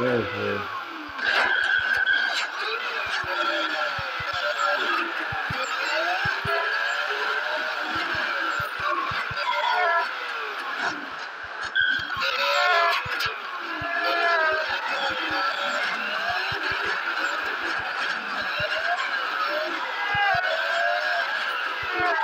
There's Woo!